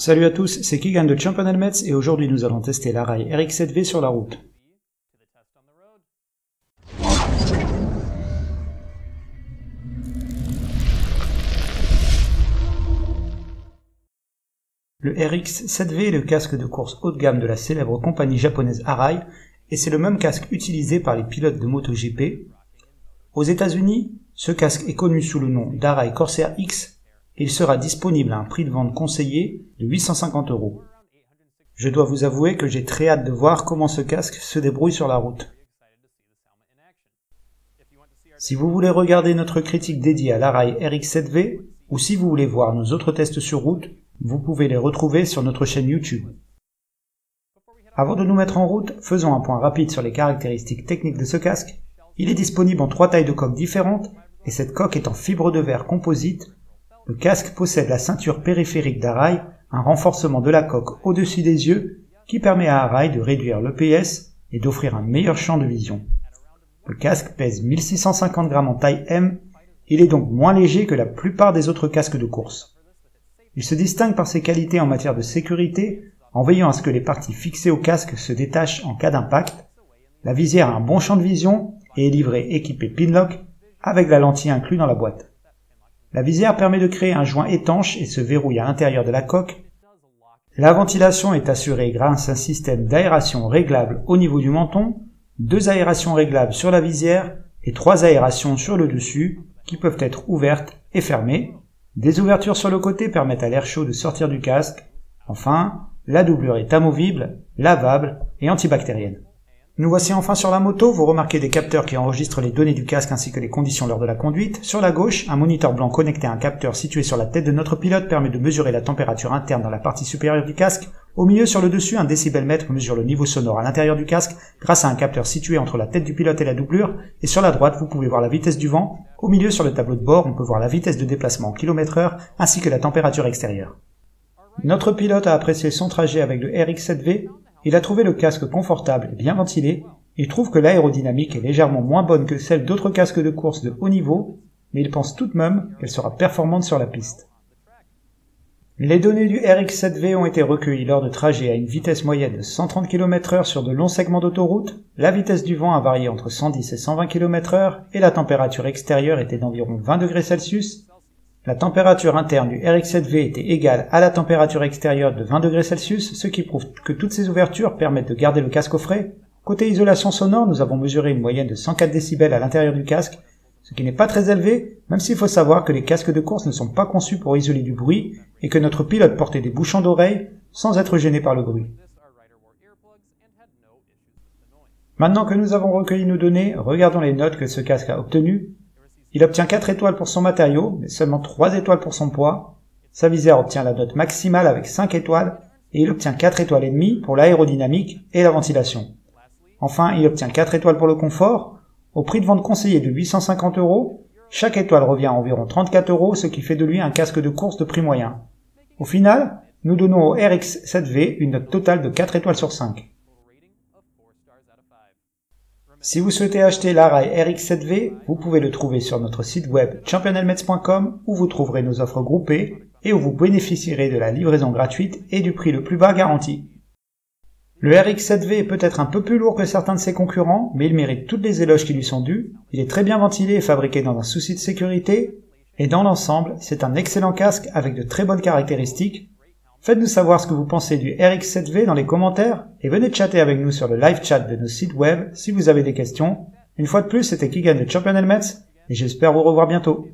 Salut à tous, c'est Kigan de Champion Helmets et aujourd'hui nous allons tester la rail RX7V sur la route. Le RX7V est le casque de course haut de gamme de la célèbre compagnie japonaise Arai et c'est le même casque utilisé par les pilotes de MotoGP. Aux États-Unis, ce casque est connu sous le nom d'Arai Corsair X il sera disponible à un prix de vente conseillé de 850 euros. Je dois vous avouer que j'ai très hâte de voir comment ce casque se débrouille sur la route. Si vous voulez regarder notre critique dédiée à l'Arai RX7V, ou si vous voulez voir nos autres tests sur route, vous pouvez les retrouver sur notre chaîne YouTube. Avant de nous mettre en route, faisons un point rapide sur les caractéristiques techniques de ce casque. Il est disponible en trois tailles de coque différentes, et cette coque est en fibre de verre composite le casque possède la ceinture périphérique d'Arai, un renforcement de la coque au-dessus des yeux qui permet à Arai de réduire l'EPS et d'offrir un meilleur champ de vision. Le casque pèse 1650 grammes en taille M, il est donc moins léger que la plupart des autres casques de course. Il se distingue par ses qualités en matière de sécurité en veillant à ce que les parties fixées au casque se détachent en cas d'impact. La visière a un bon champ de vision et est livrée équipée Pinlock avec la lentille inclue dans la boîte. La visière permet de créer un joint étanche et se verrouille à l'intérieur de la coque. La ventilation est assurée grâce à un système d'aération réglable au niveau du menton, deux aérations réglables sur la visière et trois aérations sur le dessus qui peuvent être ouvertes et fermées. Des ouvertures sur le côté permettent à l'air chaud de sortir du casque. Enfin, la doublure est amovible, lavable et antibactérienne. Nous voici enfin sur la moto, vous remarquez des capteurs qui enregistrent les données du casque ainsi que les conditions lors de la conduite. Sur la gauche, un moniteur blanc connecté à un capteur situé sur la tête de notre pilote permet de mesurer la température interne dans la partie supérieure du casque. Au milieu, sur le dessus, un décibelmètre mesure le niveau sonore à l'intérieur du casque grâce à un capteur situé entre la tête du pilote et la doublure. Et sur la droite, vous pouvez voir la vitesse du vent. Au milieu, sur le tableau de bord, on peut voir la vitesse de déplacement en km heure ainsi que la température extérieure. Notre pilote a apprécié son trajet avec le RX7V il a trouvé le casque confortable et bien ventilé. Il trouve que l'aérodynamique est légèrement moins bonne que celle d'autres casques de course de haut niveau, mais il pense tout de même qu'elle sera performante sur la piste. Les données du RX7V ont été recueillies lors de trajets à une vitesse moyenne de 130 km h sur de longs segments d'autoroute, la vitesse du vent a varié entre 110 et 120 km h et la température extérieure était d'environ 20 degrés Celsius, la température interne du RX7V était égale à la température extérieure de 20 degrés Celsius, ce qui prouve que toutes ces ouvertures permettent de garder le casque au frais. Côté isolation sonore, nous avons mesuré une moyenne de 104 décibels à l'intérieur du casque, ce qui n'est pas très élevé, même s'il faut savoir que les casques de course ne sont pas conçus pour isoler du bruit et que notre pilote portait des bouchons d'oreilles sans être gêné par le bruit. Maintenant que nous avons recueilli nos données, regardons les notes que ce casque a obtenues il obtient 4 étoiles pour son matériau, mais seulement 3 étoiles pour son poids. Sa visière obtient la note maximale avec 5 étoiles, et il obtient 4 étoiles et demie pour l'aérodynamique et la ventilation. Enfin, il obtient 4 étoiles pour le confort. Au prix de vente conseillé de 850 euros, chaque étoile revient à environ 34 euros, ce qui fait de lui un casque de course de prix moyen. Au final, nous donnons au RX7V une note totale de 4 étoiles sur 5. Si vous souhaitez acheter l'Arai RX7V, vous pouvez le trouver sur notre site web championhelmets.com où vous trouverez nos offres groupées et où vous bénéficierez de la livraison gratuite et du prix le plus bas garanti. Le RX7V est peut-être un peu plus lourd que certains de ses concurrents, mais il mérite toutes les éloges qui lui sont dues. Il est très bien ventilé et fabriqué dans un souci de sécurité, et dans l'ensemble, c'est un excellent casque avec de très bonnes caractéristiques, Faites-nous savoir ce que vous pensez du RX7V dans les commentaires et venez chatter avec nous sur le live chat de nos sites web si vous avez des questions. Une fois de plus, c'était Kigan de Champion Helmets et j'espère vous revoir bientôt.